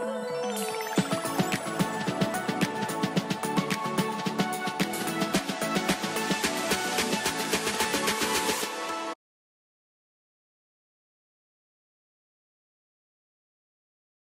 음.